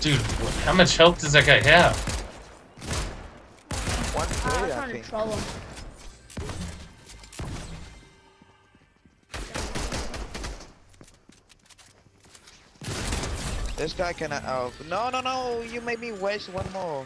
Dude, how much health does that guy have? One uh, I'm troll. This guy cannot. Uh, oh, no, no, no! You made me waste one more.